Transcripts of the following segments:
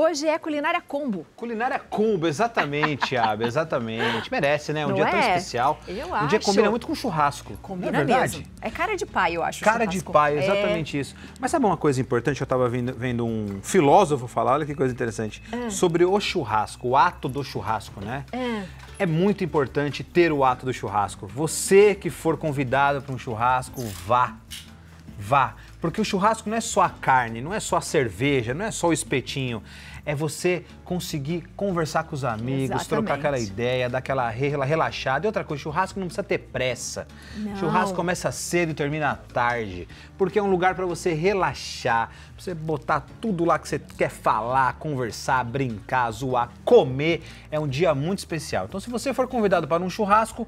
Hoje é culinária combo. Culinária combo, exatamente, Abby, exatamente. Merece, né? Um Não dia tão é? especial. Eu um dia acho. combina muito com churrasco. Combina não é verdade? mesmo. É cara de pai, eu acho. Cara de pai, É. exatamente isso. Mas sabe uma coisa importante? Eu estava vendo, vendo um filósofo falar, olha que coisa interessante, sobre o churrasco, o ato do churrasco, né? É. É muito importante ter o ato do churrasco. Você que for convidado para um churrasco, vá. Vá. Porque o churrasco não é só a carne, não é só a cerveja, não é só o espetinho. É você conseguir conversar com os amigos, trocar aquela Exatamente. ideia, dar aquela re- relaxada. E outra coisa, churrasco não precisa ter pressa. Não. Churrasco começa cedo e termina tarde. Porque é um lugar para você relaxar, pra você botar tudo lá que você quer falar, conversar, brincar, zoar, comer. É um dia muito especial. Então, se você for convidado para um churrasco,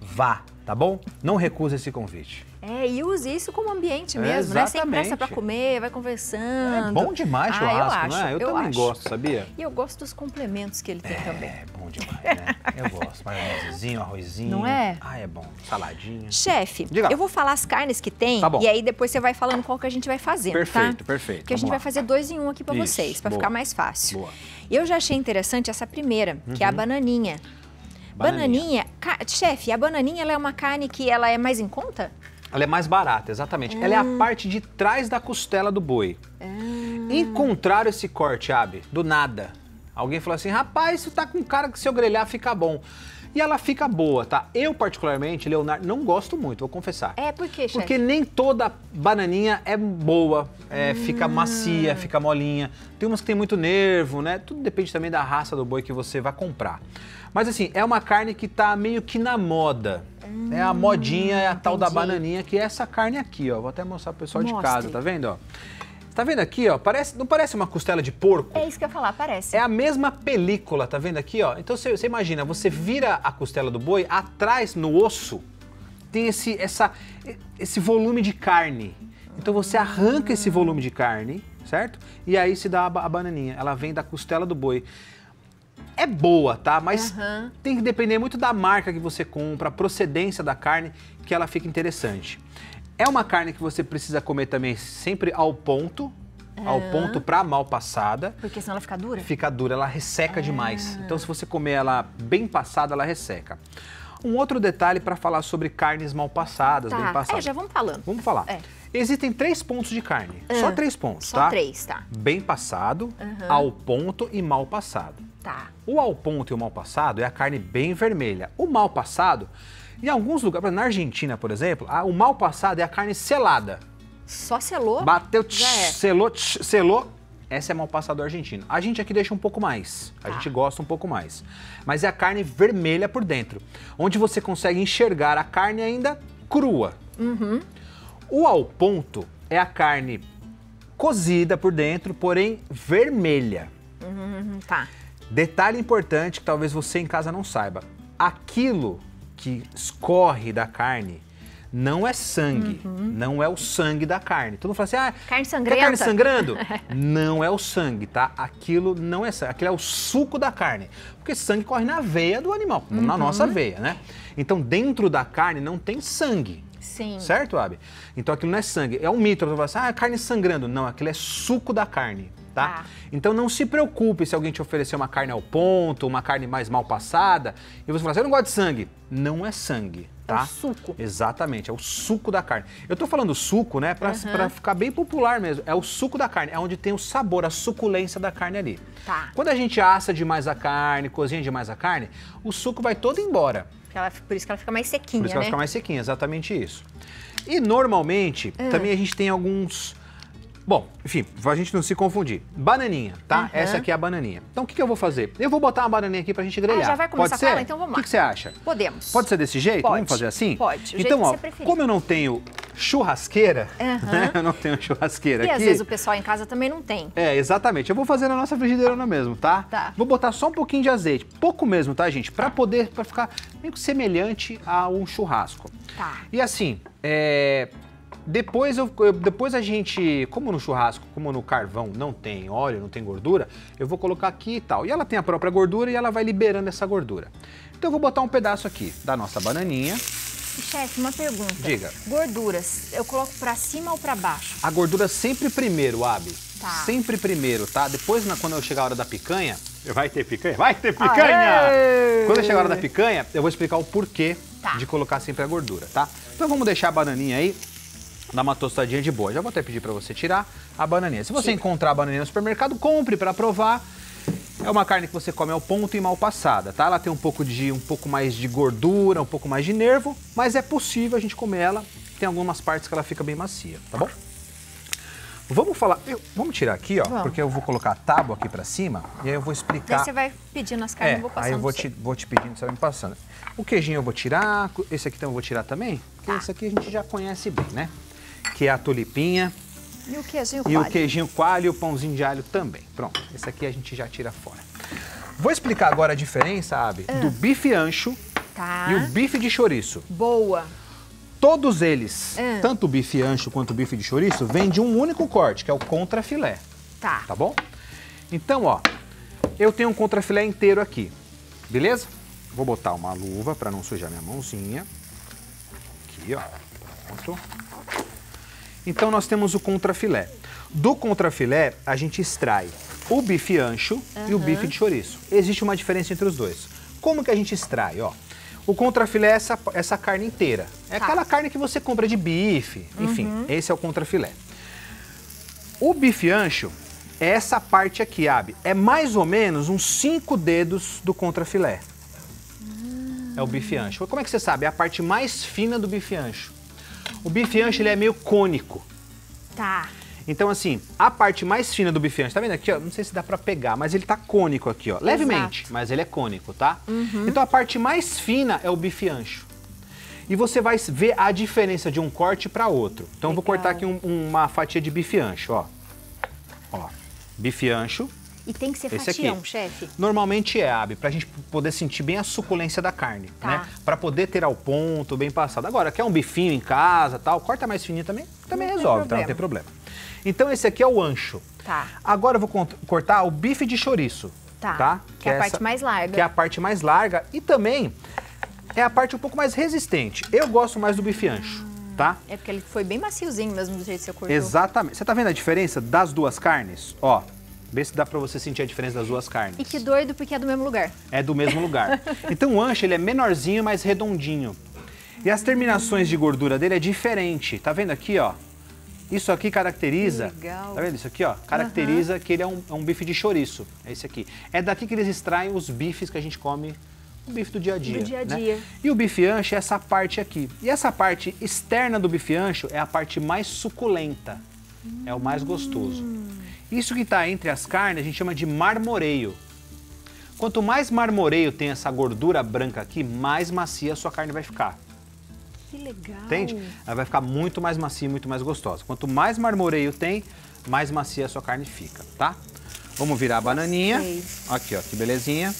vá, tá bom? Não recuse esse convite. É, e use isso como ambiente É, mesmo, né? Sem pressa pra comer, vai conversando. É bom demais Ah, churrasco, eu acho, não é? Eu, também acho. gosto, sabia? E eu gosto dos complementos que ele tem também. É bom demais, né? Eu gosto. Maionesezinho, arrozinho. Não é? Ah, é bom. Saladinha. Chefe, eu vou falar as carnes que tem Tá bom. e aí depois você vai falando qual que a gente vai fazendo, Perfeito, tá? perfeito. Porque a gente lá. vai fazer dois em um aqui pra Isso, vocês, pra boa. ficar mais fácil. Boa. Eu já achei interessante essa primeira, que é a bananinha. Bananinha. Bananinha, ca- chefe, a bananinha ela é uma carne que ela é mais em conta? Ela é mais barata, exatamente. Ela é a parte de trás da costela do boi. Encontraram esse corte, Abi, do nada. Alguém falou assim, rapaz, isso tá com cara que se eu grelhar fica bom. E ela fica boa, tá? Eu, particularmente, Leonardo, não gosto muito, vou confessar. É, por quê, chefe? Porque nem toda bananinha é boa, é, fica macia, fica molinha. Tem umas que tem muito nervo, né? Tudo depende também da raça do boi que você vai comprar. Mas assim, é uma carne que tá meio que na moda. é a modinha, é a tal da entendi. bananinha, que é essa carne aqui, ó. Vou até mostrar pro pessoal de Mostre. casa, tá vendo, ó? Tá vendo aqui, ó? Parece, não parece uma costela de porco? É isso que eu ia falar, parece. É a mesma película, tá vendo aqui, ó? Então você, você imagina, você vira a costela do boi, atrás no osso tem esse, essa, esse volume de carne. Então você arranca esse volume de carne, certo? E aí se dá a, a bananinha. Ela vem da costela do boi. É boa, tá? Mas Aham. tem que depender muito da marca que você compra, a procedência da carne, que ela fica interessante. É uma carne que você precisa comer também sempre ao ponto, ao ponto pra mal passada Porque senão ela fica dura? fica dura, ela Ah. resseca demais. Então, se você comer ela bem passada, ela resseca. Um outro detalhe para falar sobre carnes mal passadas, bem Tá, passadas. é, já vamos falando. Vamos falar. É. Existem três pontos de carne. Ah, Só três pontos, Só tá? três, tá? Bem passado, Aham. ao ponto e mal passado. Tá. O ao ponto e o mal passado é a carne bem vermelha. O mal passado, em alguns lugares, na Argentina, por exemplo, a- o mal passado é a carne selada. Só selou? Bateu, tch, é. selou, tch, selou. Essa é mal passado argentino. A gente aqui deixa um pouco mais. A Tá. gente gosta um pouco mais. Mas é a carne vermelha por dentro, onde você consegue enxergar a carne ainda crua. Uhum. O ao ponto é a carne cozida por dentro, porém vermelha. Hum, tá. Detalhe importante que talvez você em casa não saiba: aquilo que escorre da carne não é sangue, não é o sangue da carne. Todo mundo fala assim: ah, Carne sangrenta. carne sangrando? não é o sangue, tá? Aquilo não é sangue, aquilo é o suco da carne. Porque sangue corre na veia do animal, na nossa veia, né? Então dentro da carne não tem sangue. Sim. Certo, Abi? Então aquilo não é sangue. É um mito. Você fala assim, ah, carne sangrando. Não, aquilo é suco da carne, tá? Tá. Então não se preocupe se alguém te oferecer uma carne ao ponto, uma carne mais mal passada, e você falar assim, eu não gosto de sangue. Não é sangue, tá? É suco. Exatamente, é o suco da carne. Eu tô falando suco, né, pra, pra ficar bem popular mesmo. É o suco da carne, é onde tem o sabor, a suculência da carne ali. Tá. Quando a gente assa demais a carne, cozinha demais a carne, o suco vai todo embora. Ela- por isso que ela fica mais sequinha, Por isso que ela né? fica mais sequinha, exatamente isso. E normalmente, Ah. também a gente tem alguns. Bom, enfim, pra gente não se confundir. Bananinha, tá? Aham. Essa aqui é a bananinha. Então o que, que eu vou fazer? Eu vou botar uma bananinha aqui pra gente grelhar. Ah, já vai começar Pode com ser? ela? Então vamos O que, lá. que você acha? Podemos. Pode ser desse jeito? Pode. Vamos fazer assim? Pode, o Então, ó, como eu não tenho churrasqueira, Aham. né? Eu não tenho churrasqueira E aqui. às vezes o pessoal em casa também não tem. É, exatamente. Eu vou fazer na nossa frigideirona mesmo, tá? Tá. Vou botar só um pouquinho de azeite, pouco mesmo, tá, gente? Pra poder, pra ficar meio que semelhante a um churrasco. Tá. E assim, é, depois, eu, depois a gente, como no churrasco, como no carvão não tem óleo, não tem gordura, eu vou colocar aqui e tal. E ela tem a própria gordura e ela vai liberando essa gordura. Então eu vou botar um pedaço aqui da nossa bananinha. E, chefe, uma pergunta. Diga. Gorduras, eu coloco pra cima ou pra baixo? A gordura sempre primeiro, Abi. Tá. Sempre primeiro, tá? Depois, na- quando eu chegar a hora da picanha, vai ter picanha? Vai ter picanha! Aê! Quando eu chegar a hora da picanha, eu vou explicar o porquê Tá. de colocar sempre a gordura, tá? Então vamos deixar a bananinha aí, dar uma tostadinha de boa. Já vou até pedir pra você tirar a bananinha. Se você encontrar a bananinha no supermercado, compre pra provar. É uma carne que você come ao ponto e mal passada, tá? Ela tem um pouco de um pouco mais de gordura, um pouco mais de nervo, mas é possível a gente comer ela. Tem algumas partes que ela fica bem macia, tá bom? Vamos falar, eu- vamos tirar aqui, ó, Vamos. porque eu vou colocar a tábua aqui pra cima e aí eu vou explicar. Daí você vai pedindo as carnes, É, eu vou passando. aí eu vou te, vou te pedindo, você vai me passando. O queijinho eu vou tirar, esse aqui também eu vou tirar também, porque Tá. esse aqui a gente já conhece bem, né? Que é a tulipinha E o queijinho e o coalho? queijinho coalho e o pãozinho de alho também. Pronto, esse aqui a gente já tira fora. Vou explicar agora a diferença, Abi, do bife ancho Tá. e o bife de chouriço. Boa. Todos eles, Ah. tanto o bife ancho quanto o bife de chouriço, vêm de um único corte, que é o contrafilé. Tá. Tá bom? Então, ó, eu tenho um contrafilé inteiro aqui, beleza? Vou botar uma luva para não sujar minha mãozinha. Aqui, ó. Pronto. Então, nós temos o contrafilé. Do contrafilé, a gente extrai o bife ancho e o bife de chouriço. Existe uma diferença entre os dois. Como que a gente extrai, ó? O contrafilé é essa, essa carne inteira. É Tá. aquela carne que você compra de bife, enfim, esse é o contrafilé. O bife ancho é essa parte aqui, Abi. É mais ou menos uns cinco dedos do contrafilé. É o bife ancho. Como é que você sabe? É a parte mais fina do bife ancho. O bife ancho ele é meio cônico. Tá. Então, assim, a parte mais fina do bife ancho, tá vendo aqui, ó? Não sei se dá pra pegar, mas ele tá cônico aqui, ó. Levemente, mas ele é cônico, tá? Então, a parte mais fina é o bife ancho. E você vai ver a diferença de um corte para outro. Então, eu vou Legal. cortar aqui um- uma fatia de bife ancho, ó. Ó, bife ancho. E tem que ser Esse fatião, aqui. chefe. Normalmente é, Abi, pra gente poder sentir bem a suculência da carne, Tá. né? Pra poder ter ao ponto, bem passado. Agora, quer um bifinho em casa, tal, corta mais fininho também, também Não resolve, tá? Não tem problema. Então esse aqui é o ancho. Tá. Agora eu vou cortar o bife de chouriço. Tá. Que é a parte mais larga. Que é a parte mais larga e também é a parte um pouco mais resistente. Eu gosto mais do bife ancho, tá? É porque ele foi bem maciozinho mesmo do jeito que você cortou. Exatamente. Você tá vendo a diferença das duas carnes? Ó, vê se dá pra você sentir a diferença das duas carnes. E que doido, porque é do mesmo lugar. É do mesmo lugar. Então o ancho ele é menorzinho, mais redondinho. E as terminações de gordura dele é diferente. Tá vendo aqui, ó? Isso aqui caracteriza. Legal. Tá vendo isso aqui, ó? Caracteriza que ele é um, é um bife de chouriço. É esse aqui. É daqui que eles extraem os bifes que a gente come, o bife do dia a dia. Do dia a né? dia. E o bife ancho é essa parte aqui. E essa parte externa do bife ancho é a parte mais suculenta. É o mais gostoso. Isso que está entre as carnes a gente chama de marmoreio. Quanto mais marmoreio tem essa gordura branca aqui, mais macia a sua carne vai ficar. Que legal. Entende? Ela vai ficar muito mais macia e muito mais gostosa. Quanto mais marmoreio tem, mais macia a sua carne fica, tá? Vamos virar a bananinha. Gostei. Aqui, ó, que belezinha.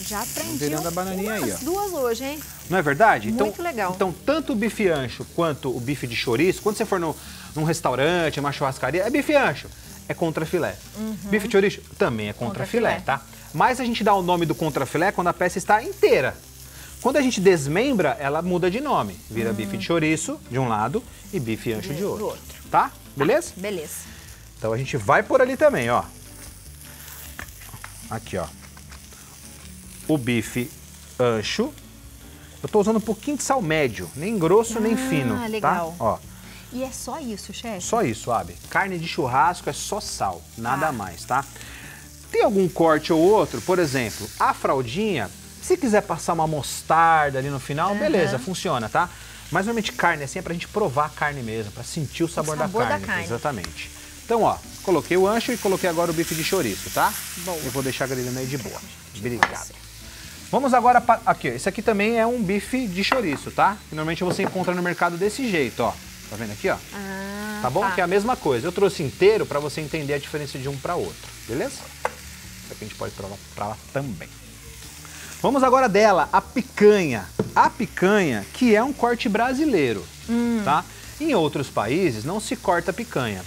Já aprendi virando a bananinha aí, ó. duas hoje, hein? Não é verdade? Muito então, legal. Então, tanto o bife ancho quanto o bife de chouriço, quando você for no, num restaurante, uma churrascaria, é bife ancho, é contrafilé. Bife de chouriço também é contrafilé, Uhum. Contrafilé. tá? Mas a gente dá o nome do contrafilé quando a peça está inteira. Quando a gente desmembra, ela muda de nome. Vira bife de chouriço de um lado e bife ancho de outro. outro. Tá? Beleza? Beleza. Então a gente vai por ali também, ó. Aqui, ó. O bife ancho. Eu tô usando um pouquinho de sal médio, nem grosso nem Ah, fino, legal. tá? Ó, E é só isso, chefe? só isso, Abi. Carne de churrasco é só sal, nada Tá. mais, tá? Tem algum corte ou outro, por exemplo, a fraldinha, se quiser passar uma mostarda ali no final, beleza, funciona, tá? Mas normalmente carne assim é pra gente provar a carne mesmo, pra sentir o sabor, sabor da da, carne, carne. Exatamente. Então, ó, coloquei o ancho e coloquei agora o bife de chouriço, tá? Boa. Eu vou deixar grelhando aí de boa. Obrigado. Vamos agora para aqui, ó, esse aqui também é um bife de chouriço, tá? Que normalmente você encontra no mercado desse jeito, ó. Tá vendo aqui, ó? Ah, Tá bom? Que é a mesma coisa. Eu trouxe inteiro para você entender a diferença de um para outro, beleza? Isso aqui a gente pode provar para lá também. Vamos agora dela, a picanha. A picanha, que é um corte brasileiro, tá? Em outros países não se corta picanha.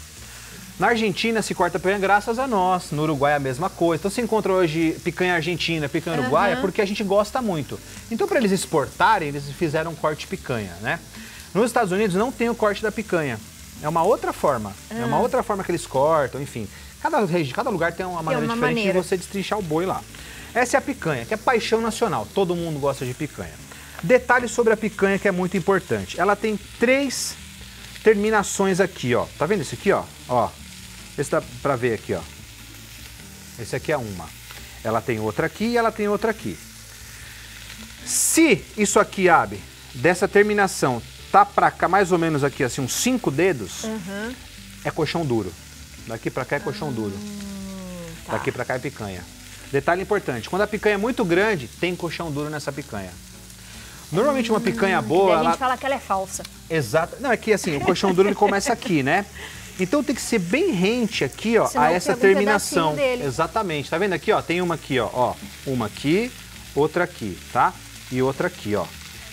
Na Argentina se corta picanha graças a nós, no Uruguai é a mesma coisa. Então você encontra hoje picanha argentina, picanha uruguaia, porque a gente gosta muito. Então para eles exportarem, eles fizeram um corte picanha, né? Nos Estados Unidos não tem o corte da picanha. É uma outra forma. É uma outra forma que eles cortam, enfim. Cada, regi- cada lugar tem uma maneira uma diferente maneira. de você destrinchar o boi lá. Essa é a picanha, que é paixão nacional. Todo mundo gosta de picanha. Detalhe sobre a picanha que é muito importante. Ela tem três terminações aqui, ó. Tá vendo isso aqui, ó? Ó. Esse dá pra ver aqui, ó. Esse aqui é uma. Ela tem outra aqui e ela tem outra aqui. Se isso aqui, Abe, dessa terminação, tá pra cá, mais ou menos aqui, assim, uns cinco dedos, é colchão duro. Daqui pra cá é colchão duro. tá. Daqui pra cá é picanha. Detalhe importante, quando a picanha é muito grande, tem colchão duro nessa picanha. Normalmente uma picanha Daí boa, a gente ela... fala que ela é falsa. Exato. Não, é que assim, o colchão duro ele começa aqui, né? Então tem que ser bem rente aqui, ó, Senão a essa terminação. Exatamente. Tá vendo aqui, ó? Tem uma aqui, ó, ó, uma aqui, outra aqui, tá? E outra aqui, ó.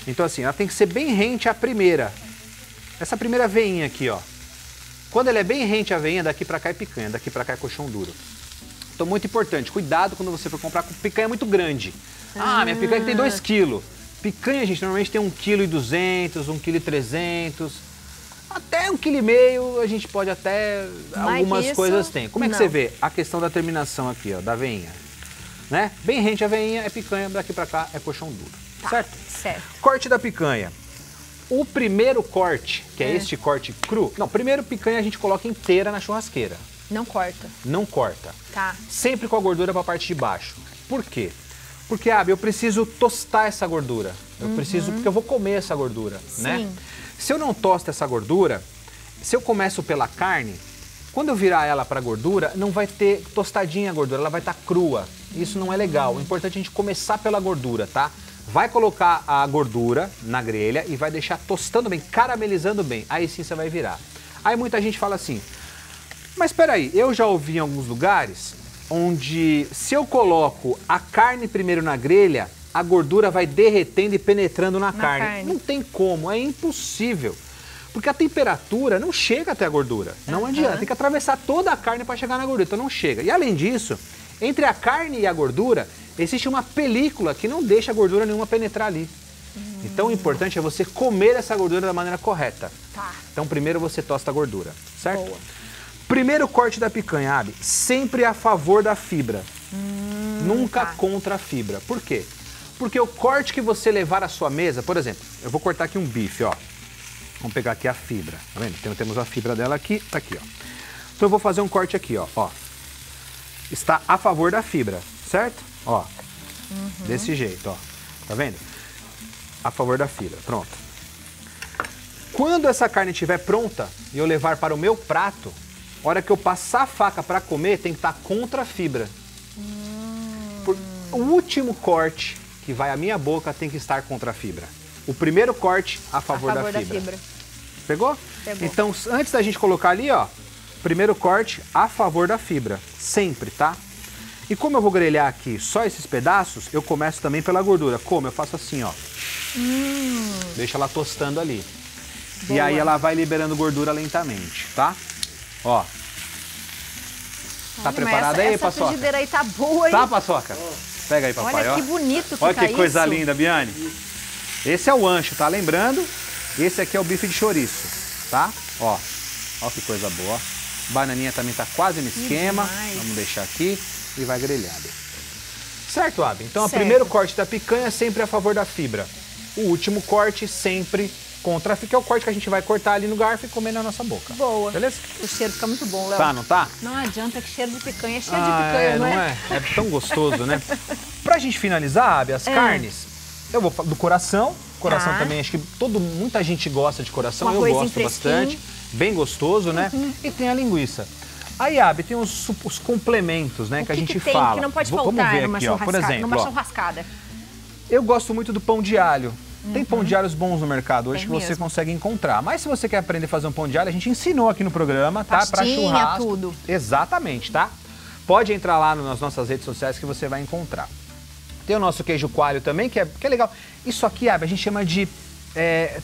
Então assim, ela tem que ser bem rente à primeira. Essa primeira veinha aqui, ó. Quando ela é bem rente à veinha, daqui pra cá é picanha, daqui pra cá é colchão duro. Então, muito importante, cuidado quando você for comprar com picanha muito grande. Ah, minha picanha tem 2 quilos. Picanha, gente, normalmente tem 1,2 kg, 1,3 kg. Até 1,5 kg a gente pode até. Algumas isso, coisas tem. Como é que não. você vê a questão da terminação aqui, ó, da veinha? Né? Bem rente à veinha é picanha, daqui pra cá é colchão duro. Tá, Certo? Certo. Corte da picanha. O primeiro corte, que é, É. este corte cru. Não, primeiro picanha a gente coloca inteira na churrasqueira. Não corta. Não corta. Tá. Sempre com a gordura para a parte de baixo. Por quê? Porque, Abi, eu preciso tostar essa gordura. Eu preciso, porque eu vou comer essa gordura, né? Sim. Se eu não tosto essa gordura, se eu começo pela carne, quando eu virar ela para gordura, não vai ter tostadinha a gordura, ela vai estar crua. Isso não é legal. O importante é a gente começar pela gordura, tá? Vai colocar a gordura na grelha e vai deixar tostando bem, caramelizando bem. Aí sim você vai virar. Aí muita gente fala assim: mas espera aí, eu já ouvi em alguns lugares onde se eu coloco a carne primeiro na grelha, a gordura vai derretendo e penetrando na, carne. carne. Não tem como, é impossível. Porque a temperatura não chega até a gordura. Não Aham. adianta, tem que atravessar toda a carne para chegar na gordura, então não chega. E além disso, entre a carne e a gordura, existe uma película que não deixa a gordura nenhuma penetrar ali. Então o importante é você comer essa gordura da maneira correta. Tá. Então primeiro você tosta a gordura, certo? Boa. Primeiro corte da picanha, Abi, sempre a favor da fibra. Nunca tá. contra a fibra. Por quê? Porque o corte que você levar à sua mesa, por exemplo, eu vou cortar aqui um bife, ó. Vamos pegar aqui a fibra, tá vendo? Tem- Temos a fibra dela aqui, tá aqui, ó. Então eu vou fazer um corte aqui, ó, ó. Está a favor da fibra, certo? Ó, desse jeito, ó. Tá vendo? A favor da fibra, pronto. Quando essa carne estiver pronta e eu levar para o meu prato, a hora que eu passar a faca para comer, tem que estar contra a fibra. Por- o último corte que vai à minha boca tem que estar contra a fibra. O primeiro corte a favor, a favor da, da fibra. fibra. Pegou? Pegou. Então, antes da gente colocar ali, ó, primeiro corte a favor da fibra. Sempre, tá? E como eu vou grelhar aqui só esses pedaços, eu começo também pela gordura. Como? Eu faço assim, ó. Deixa ela tostando ali. E Boa. aí ela vai liberando gordura lentamente, tá? Ó. Tá Olha, preparada essa, aí, essa Paçoca? frigideira aí tá boa, hein? Tá, Paçoca? Pega aí, papai, Olha que bonito Olha que coisa isso. linda, Biane. Esse é o ancho, tá? Lembrando, esse aqui é o bife de chouriço, tá? Ó, ó que coisa boa. Bananinha também tá quase no esquema. Vamos deixar aqui e vai grelhado. Certo, Abi? Então, o primeiro corte da picanha é sempre a favor da fibra. O último corte sempre contra a fibra, que é o corte que a gente vai cortar ali no garfo e comer na nossa boca. Boa. Beleza? O cheiro fica muito bom, Léo. Tá, não tá? Não adianta que cheiro de picanha é cheiro Ah, de picanha, é, não é? É tão gostoso, né? Pra gente finalizar, Abi, as É. carnes, eu vou do coração. Coração Tá. também, acho que todo, muita gente gosta de coração, Um eu gosto bastante. Bem gostoso, né? E tem a linguiça. Aí, Abi, tem os, os complementos, né, O que, a gente que tem fala. que não pode Vou- faltar Vamos ver numa aqui, ó. Por exemplo, numa ó, churrascada. eu gosto muito do pão de alho. Tem pão de alhos bons no mercado hoje Tem que você mesmo. consegue encontrar. Mas se você quer aprender a fazer um pão de alho, a gente ensinou aqui no programa, tá? Pra Pastinha, churrasco. tudo. Exatamente, tá? Pode entrar lá nas nossas redes sociais que você vai encontrar. Tem o nosso queijo coalho também, que é, que é legal. Isso aqui, Abby, a gente chama de é,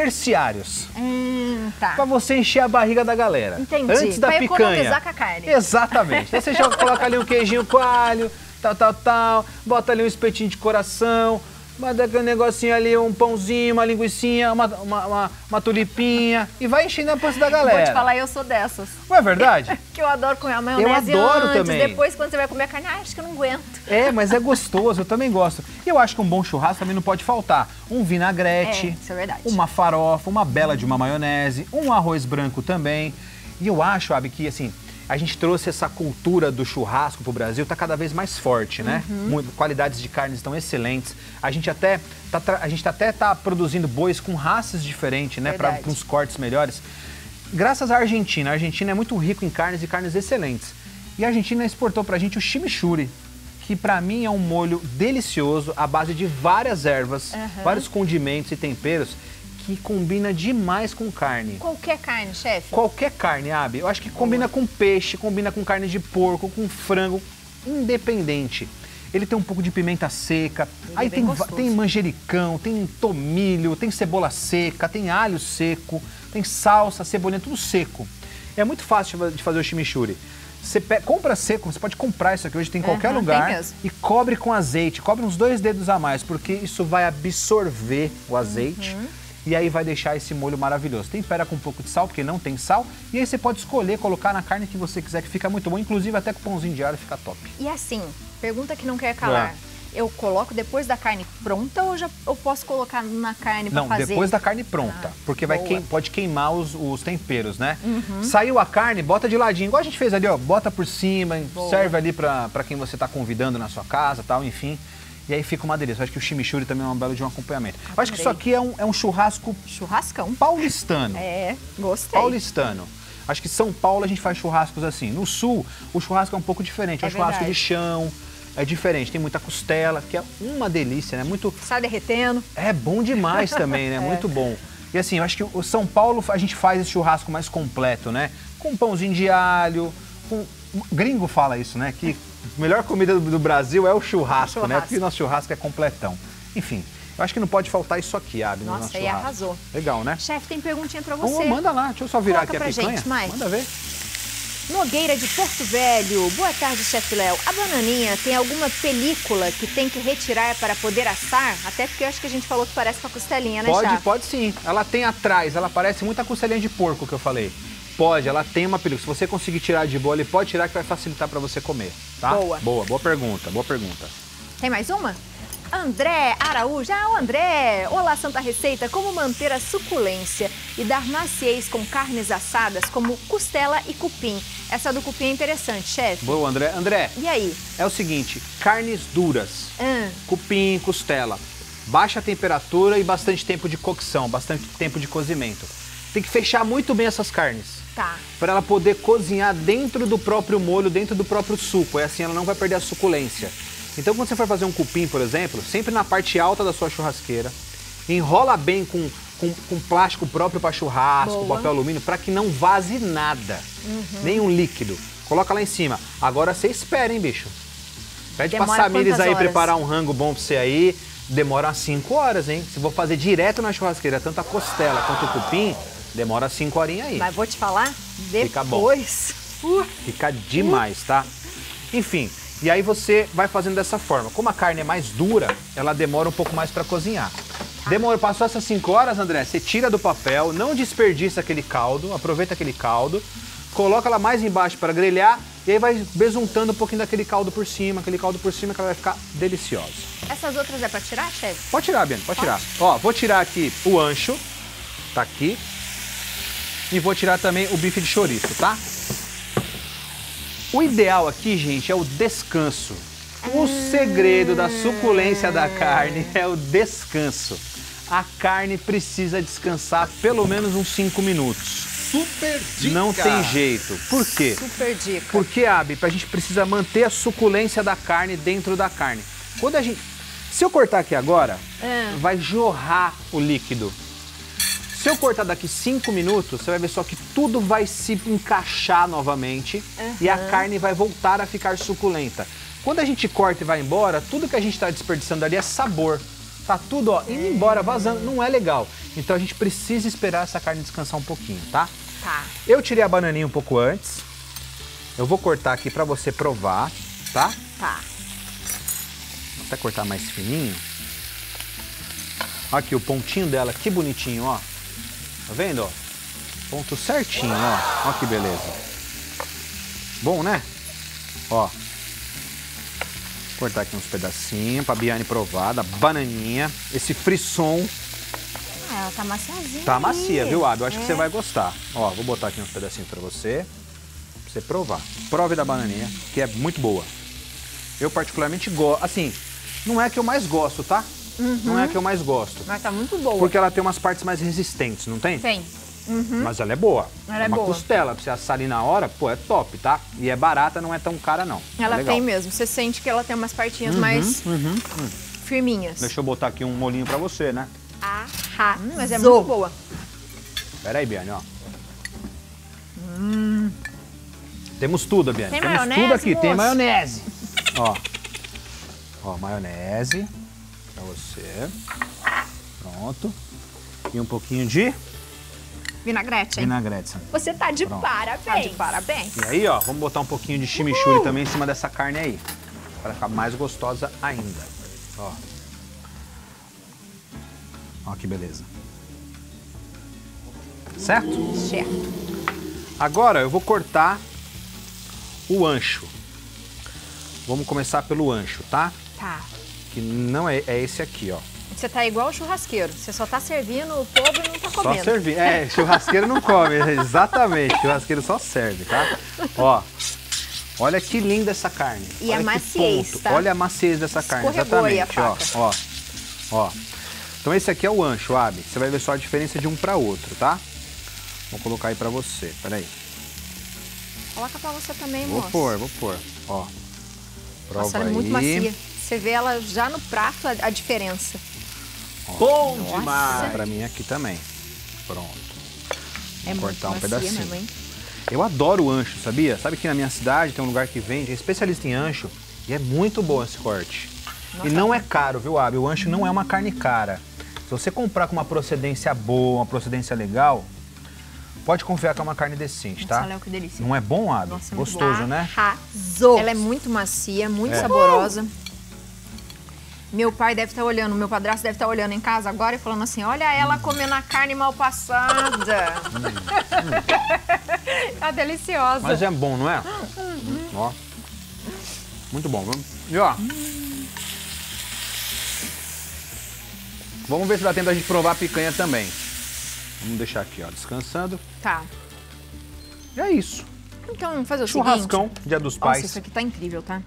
terciários. Hum, tá. Pra você encher a barriga da galera. Entendi. Antes da Pra picanha. economizar com a carne. Exatamente. Então você já coloca ali um queijinho coalho, tal, tal, tal. Bota ali um espetinho de coração. Manda aquele negocinho ali, um pãozinho, uma linguiçinha, uma, uma, uma, uma tulipinha e vai enchendo a pança da galera. Vou te falar, eu sou dessas. Não é verdade? que eu adoro comer a maionese Eu adoro antes, também. depois quando você vai comer a carne, ah, acho que eu não aguento. É, mas é gostoso, eu também gosto. E eu acho que um bom churrasco também não pode faltar. Um vinagrete, É, isso é verdade. uma farofa, uma bela de uma maionese, um arroz branco também. E eu acho, Abi, que assim, a gente trouxe essa cultura do churrasco pro Brasil, tá cada vez mais forte, né? Uhum. Mu- Qualidades de carnes estão excelentes. A gente até tá, a gente até tá produzindo bois com raças diferentes, né? Para uns cortes melhores. Graças à Argentina. A Argentina é muito rico em carnes e carnes excelentes. E a Argentina exportou pra gente o chimichurri, que pra mim é um molho delicioso à base de várias ervas, Aham. vários condimentos e temperos que combina demais com carne. Qualquer carne, chefe. Qualquer carne, Abi. Eu acho que combina com peixe, combina com carne de porco, com frango, independente. Ele tem um pouco de pimenta seca, Ele aí é tem, tem manjericão, tem tomilho, tem cebola seca, tem alho seco, tem salsa, cebolinha, tudo seco. É muito fácil de fa- de fazer o chimichurri. Você compra seco, você pode comprar isso aqui hoje, tem em qualquer Aham, lugar. E cobre com azeite, cobre uns dois dedos a mais, porque isso vai absorver o azeite. Uhum. E aí vai deixar esse molho maravilhoso. Tempera com um pouco de sal, porque não tem sal. E aí você pode escolher colocar na carne que você quiser, que fica muito bom. Inclusive até com pãozinho de alho fica top. E assim, pergunta que não quer calar. É. Eu coloco depois da carne pronta ou já eu posso colocar na carne Não, fazer? depois da carne pronta. Ah, porque vai queim- pode queimar os, os temperos, né? Uhum. Saiu a carne, bota de ladinho. Igual a gente fez ali, ó. Bota por cima, Boa. serve ali pra quem você tá convidando na sua casa tal, enfim. E aí fica uma delícia. Eu acho que o chimichurri também é uma bela de um acompanhamento. Eu acho que isso aqui é um, é um churrasco Churrascão. paulistano. É, gostei. paulistano. Acho que São Paulo a gente faz churrascos assim. No sul, o churrasco é um pouco diferente. É, É um churrasco de chão, é diferente. Tem muita costela, que é uma delícia, né? Muito, Sai derretendo. é bom demais também, né? É. Muito bom. E assim, eu acho que o São Paulo a gente faz esse churrasco mais completo, né? Com pãozinho de alho, com... Gringo fala isso, né? Que a melhor comida do, do Brasil é o churrasco, né? Churrasco. Porque o nosso churrasco é completão. Enfim, eu acho que não pode faltar isso aqui, no Nossa, nosso aí churrasco. arrasou. Legal, né? Chefe, tem perguntinha pra você. manda lá, deixa eu só virar Coloca aqui a pra picanha. gente, Mai. Manda ver. Nogueira de Porto Velho. Boa tarde, chefe Léo. A bananinha tem alguma película que tem que retirar para poder assar? Até porque eu acho que a gente falou que parece com a costelinha, né, Pode, chefe? pode sim. Ela tem atrás, ela parece muito a costelinha de porco que eu falei. Pode, ela tem uma película. Se você conseguir tirar de boa, ele pode tirar que vai facilitar pra você comer, tá? Boa. Boa, boa pergunta, boa pergunta. Tem mais uma? André Araújo. Ah, o André. Olá, Santa Receita. Como manter a suculência e dar maciez com carnes assadas como costela e cupim? Essa do cupim é interessante, chefe. Boa, André. André, E aí? é o seguinte, carnes duras, Ah, cupim, costela, baixa temperatura e bastante tempo de cocção, bastante tempo de cozimento. Tem que fechar muito bem essas carnes. Tá. para ela poder cozinhar dentro do próprio molho, dentro do próprio suco. É assim, ela não vai perder a suculência. Então, quando você for fazer um cupim, por exemplo, sempre na parte alta da sua churrasqueira, enrola bem com, com, com plástico próprio para churrasco, Boa. papel alumínio, para que não vaze nada, Uhum. nenhum líquido. Coloca lá em cima. Agora você espera, hein, bicho? Pede Demora pra Samires aí horas? preparar um rango bom pra você aí. Demora 5 horas, hein? Se for fazer direto na churrasqueira, tanto a costela quanto o cupim, demora 5 horinhas aí. Mas vou te falar, Fica bom. depois... Uh, Fica demais, tá? Enfim, e aí você vai fazendo dessa forma. Como a carne é mais dura, ela demora um pouco mais para cozinhar. Demora, passou essas 5 horas, André, você tira do papel, não desperdiça aquele caldo, aproveita aquele caldo, coloca ela mais embaixo para grelhar e aí vai besuntando um pouquinho daquele caldo por cima, aquele caldo por cima que ela vai ficar deliciosa. essas outras é pra tirar, chefe? Pode tirar, Biano, pode tirar. Ó, vou tirar aqui o ancho, tá aqui. E vou tirar também o bife de chouriço, tá? O ideal aqui, gente, é o descanso. O segredo da suculência da carne é o descanso. A carne precisa descansar pelo menos uns 5 minutos. Super dica. Não tem jeito. Por quê? Super dica. Porque, Abi, a gente precisa manter a suculência da carne dentro da carne. Quando a gente. Se eu cortar aqui agora, É. vai jorrar o líquido. Se eu cortar daqui 5 minutos, você vai ver só que tudo vai se encaixar novamente e a carne vai voltar a ficar suculenta. Quando a gente corta e vai embora, tudo que a gente está desperdiçando ali é sabor. Tá tudo ó, indo embora, vazando. Não é legal. Então a gente precisa esperar essa carne descansar um pouquinho, tá? Tá. Eu tirei a bananinha um pouco antes. Eu vou cortar aqui pra você provar, tá? Tá. Vou até cortar mais fininho. Aqui o pontinho dela, que bonitinho, ó. Tá vendo, ó? Ponto certinho, ó. Ó que beleza. Bom, né? Ó. Cortar aqui uns pedacinhos pra Biane provar da bananinha. Esse frisson Ah, ela tá maciazinha. tá macia, viu, Abi? Eu acho que É. você vai gostar. Ó, vou botar aqui uns pedacinhos pra você. Pra você provar. Prove da bananinha, que é muito boa. Eu particularmente gosto. Assim, não é a que eu mais gosto, tá? Não é a que eu mais gosto. Mas tá muito boa. Porque ela tem umas partes mais resistentes, não tem? Tem. Mas ela é boa. Ela é uma boa. costela, pra você assar ali na hora, pô, é top, tá? E é barata, não é tão cara, não. Ela é tem mesmo. Você sente que ela tem umas partinhas mais firminhas. Deixa eu botar aqui um molinho pra você, né? Arrasou. Hum, mas é muito boa. Pera aí, Biane, ó. Temos tudo, Biane. Tem Temos maionese, tudo aqui. Tem moço? maionese. Ó. Ó, maionese você. Pronto. E um pouquinho de Vinagrete, hein? vinagrete. Você tá de Pronto. parabéns. Tá de parabéns. E aí, ó, vamos botar um pouquinho de chimichurri também em cima dessa carne aí. Pra ficar mais gostosa ainda. Ó. Ó que beleza. Certo? Certo. Agora eu vou cortar o ancho. Vamos começar pelo ancho, tá? Tá. Que não é, é esse aqui, ó. Você tá igual o churrasqueiro. Você só tá servindo o povo e não tá comendo. Só servir. É, churrasqueiro não come, exatamente. Churrasqueiro só serve, tá? Ó. Olha que linda essa carne. E Olha a maciez, tá? Olha a maciez dessa carne, Escorregou exatamente. Ó, ó, ó. Então esse aqui é o ancho, Abi. Você vai ver só a diferença de um para outro, tá? Vou colocar aí pra você. Peraí. Coloca pra você também, Vou moço. pôr, vou pôr. Ó. Prova Nossa, ela é aí. muito macia. Você vê ela já no prato, a, a diferença. Bom demais. Pra mim aqui também. Pronto. É Vou muito cortar um macia pedacinho. mesmo, hein? Eu adoro ancho, sabia? Sabe que na minha cidade tem um lugar que vende, é especialista em ancho, e é muito bom esse corte. E não é caro, viu, Abi? O ancho não é uma carne cara. Se você comprar com uma procedência boa, uma procedência legal, pode confiar que é uma carne decente, tá? Nossa, Léo, que delícia. Não é bom, Abi? Nossa, é Gostoso, né? Arrasou. Ela é muito macia, muito É. saborosa. Meu pai deve estar olhando, meu padrasto deve estar olhando em casa agora e falando assim: olha ela comendo a carne mal passada. tá deliciosa. Mas é bom, não é? Ó. Muito bom, viu? E ó. Vamos ver se dá tempo da gente provar a picanha também. Vamos deixar aqui, ó, descansando. Tá. E é isso. Então, vamos fazer o Churrascão, seguinte. dia dos Nossa, pais. isso aqui tá incrível, tá?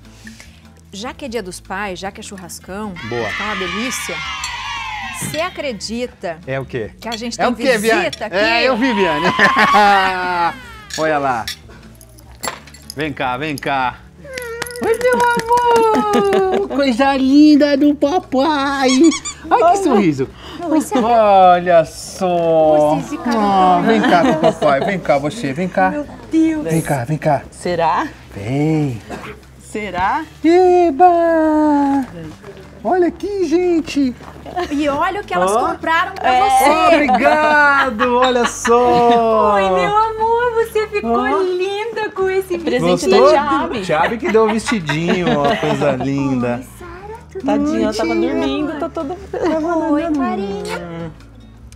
Já que é dia dos pais, já que é churrascão, Boa. tá uma delícia. Você acredita É o quê? que a gente É tem o quê, Viane? visita aqui? É, eu vi, Viane. Olha lá. Vem cá, vem cá. Oi, meu amor! Coisa linda do papai! Ai, que sorriso! Olha só! Ah, vem cá o papai, vem cá você, vem cá. Meu Deus! Vem cá, vem cá. Será? Vem! Será? Eba! Olha aqui, gente! E olha o que elas Ó. compraram pra Oh, você. obrigado! Olha só! Oi, meu amor, você ficou linda com esse Presente Gostou? da Tiabe. Tiabe que deu o vestidinho, ó, coisa linda. Tadinha, ela tava dormindo, tá toda... Oi, Clarinha.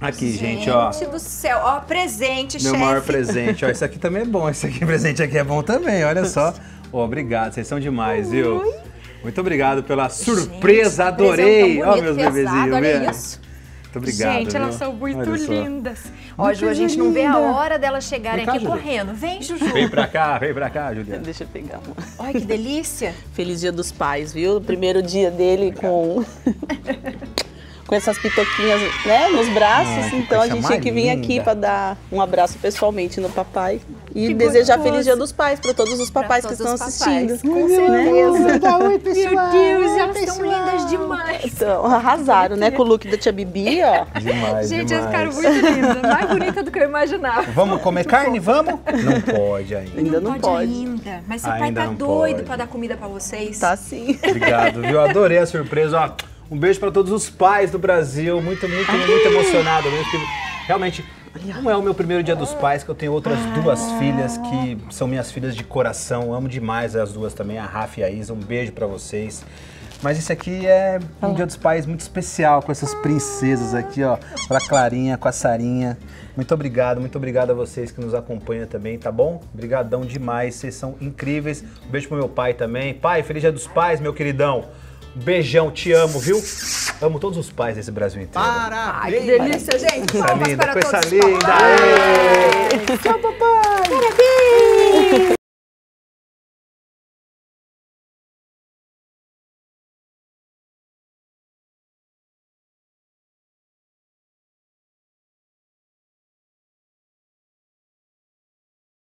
Aqui, gente, ó. Gente do céu, ó, presente, Meu chefe. maior presente. Ó, esse aqui também é bom. Esse aqui, presente aqui é bom também, olha só. Ó, obrigado, vocês são demais, viu? Muito obrigado pela surpresa, adorei. presentão Ó, bonito, meus bebezinhos, olha vendo? isso. Muito obrigado, Gente, elas viu? são muito lindas. Ó, Ju, a gente não vê a hora delas chegarem cá, aqui correndo. Vem, Juju. Vem pra cá, vem pra cá, Juliana. Deixa eu pegar uma. Olha que delícia. Feliz dia dos pais, viu? Primeiro dia dele com... com essas pitoquinhas, né, nos braços. Que então a gente tinha que vir aqui pra dar um abraço pessoalmente no papai. E Que desejar gostoso. Feliz dia dos pais pra todos os papais todos que estão assistindo. Com certeza. Oi, Meu. Deus, elas estão lindas demais. Então, arrasaram, né? Com o look da tia Bibi, ó. Demais, Gente, elas demais. ficaram muito lindas. Mais bonita do que eu imaginava. Vamos comer carne? Vamos? Não pode ainda. Ainda não pode. ainda. Mas seu pai Ainda tá não doido pode. pra dar comida pra vocês. Tá sim. Obrigado, viu? Adorei a surpresa. Ó, um beijo para todos os pais do Brasil. Muito, muito, muito emocionado mesmo. que Realmente, não é o meu primeiro dia dos pais, que eu tenho outras duas filhas que são minhas filhas de coração. Amo demais as duas também, a Rafa e a Isa. Um beijo para vocês. Mas esse aqui é um Dia dos Pais muito especial, com essas princesas aqui, ó. Com a Clarinha, com a Sarinha. Muito obrigado, muito obrigado a vocês que nos acompanham também, tá bom? Obrigadão demais, vocês são incríveis. Um beijo pro meu pai também. Pai, feliz Dia dos Pais, meu queridão. Beijão, te amo, viu? Amo todos os pais desse Brasil inteiro. Ai, que delícia, gente. Coisa Palmas linda, para coisa todos linda. Tchau, papai. Parabéns.